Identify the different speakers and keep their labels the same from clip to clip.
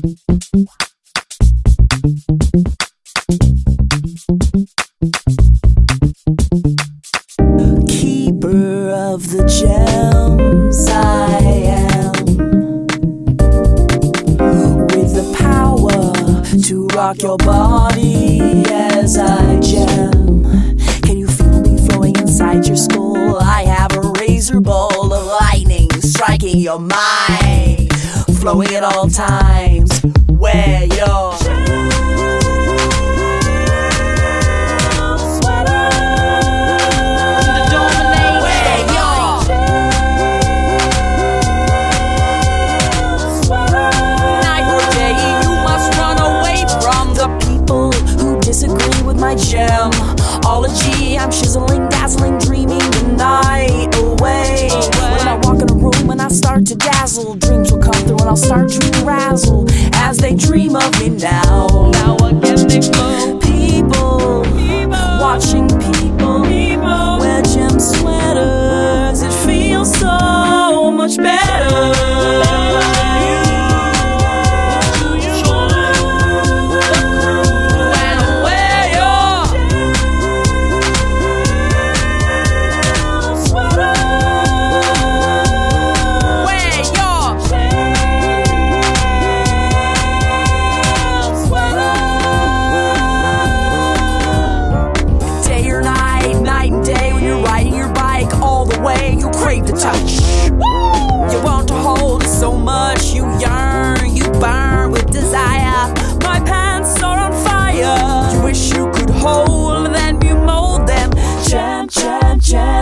Speaker 1: Keeper of the gems, I am. With the power to rock your body as I jam. Can you feel me flowing inside your skull? I have a razor ball of lightning striking your mind, flowing at all times. I'm chiseling, dazzling, dreaming the night away. When I walk in a room and I start to dazzle, dreams will come through and I'll start to razzle as they dream of me now. Now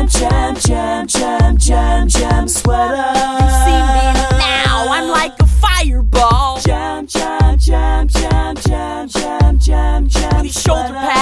Speaker 1: jam, jam, jam, jam, gem sweater. You see me now, I'm like a fireball. Jam, jam, jam, jam, jam, jam, jam, jam. With these shoulder pads.